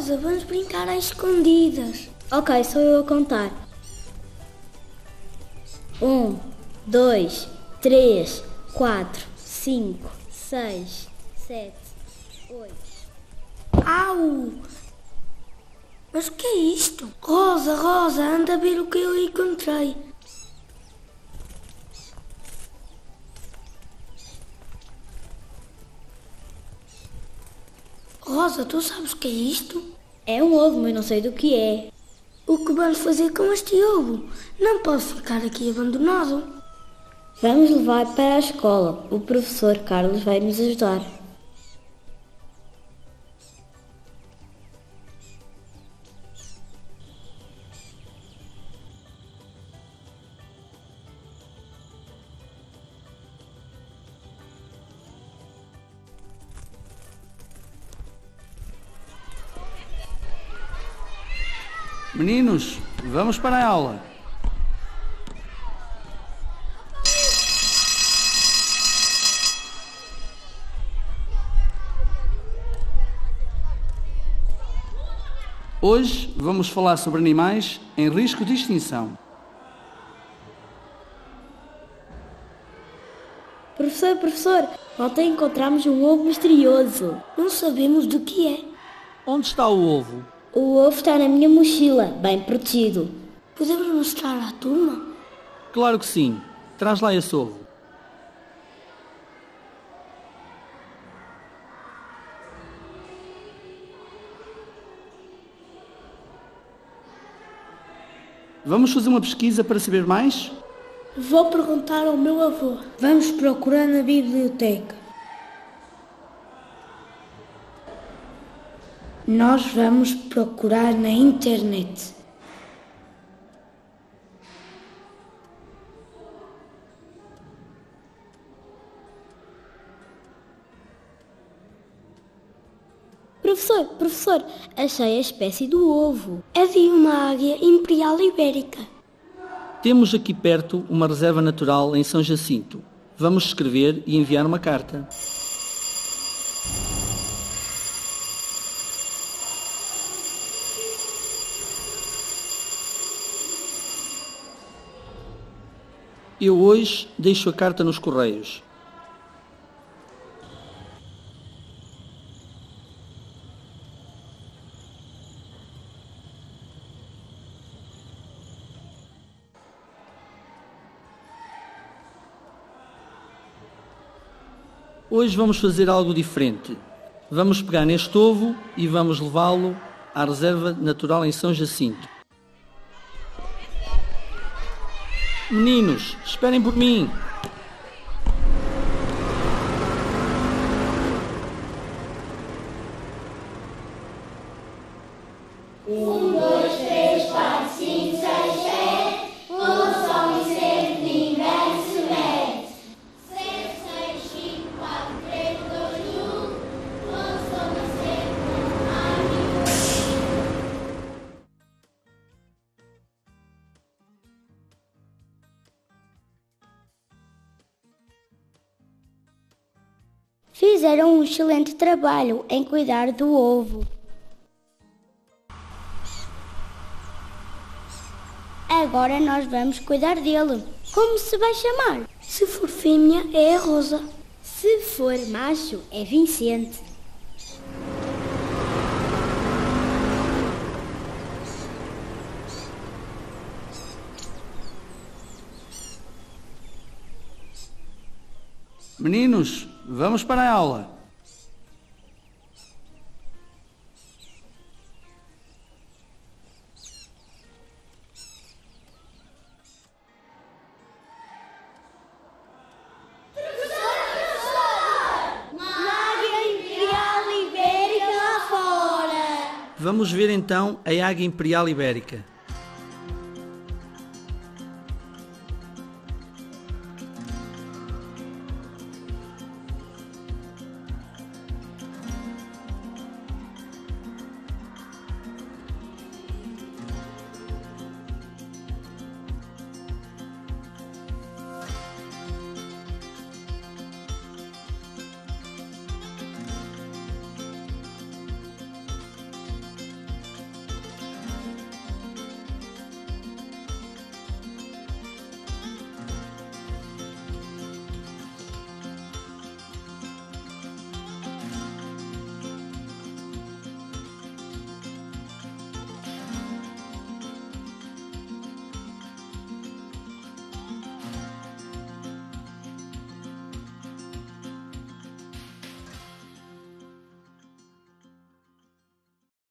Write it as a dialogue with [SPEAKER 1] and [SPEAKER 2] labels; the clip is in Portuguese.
[SPEAKER 1] Rosa, vamos brincar às escondidas.
[SPEAKER 2] Ok, sou eu a contar. Um, dois, três, quatro, cinco, seis, sete, oito.
[SPEAKER 1] Au! Mas o que é isto? Rosa, Rosa, anda a ver o que eu encontrei. Rosa, tu sabes o que é isto?
[SPEAKER 2] É um ovo, mas não sei do que é.
[SPEAKER 1] O que vamos fazer com este ovo? Não pode ficar aqui abandonado.
[SPEAKER 2] Vamos levar para a escola. O professor Carlos vai nos ajudar.
[SPEAKER 3] Meninos, vamos para a aula. Hoje vamos falar sobre animais em risco de extinção.
[SPEAKER 2] Professor, professor, ontem encontramos um ovo misterioso.
[SPEAKER 1] Não sabemos do que é.
[SPEAKER 3] Onde está o ovo?
[SPEAKER 2] O ovo está na minha mochila, bem protegido.
[SPEAKER 1] Podemos mostrar à turma?
[SPEAKER 3] Claro que sim. Traz lá esse ovo. Vamos fazer uma pesquisa para saber mais?
[SPEAKER 1] Vou perguntar ao meu avô. Vamos procurar na biblioteca. Nós vamos procurar na internet.
[SPEAKER 2] Professor, professor, achei a espécie do ovo.
[SPEAKER 1] É de uma águia imperial ibérica.
[SPEAKER 3] Temos aqui perto uma reserva natural em São Jacinto. Vamos escrever e enviar uma carta. Eu hoje deixo a carta nos correios. Hoje vamos fazer algo diferente. Vamos pegar neste ovo e vamos levá-lo à Reserva Natural em São Jacinto. Meninos, esperem por mim.
[SPEAKER 2] Fizeram um excelente trabalho em cuidar do ovo. Agora nós vamos cuidar dele. Como se vai chamar?
[SPEAKER 1] Se for fêmea, é a Rosa.
[SPEAKER 2] Se for macho, é Vicente.
[SPEAKER 3] Meninos, vamos para a aula. Vamos ver então a águia imperial ibérica.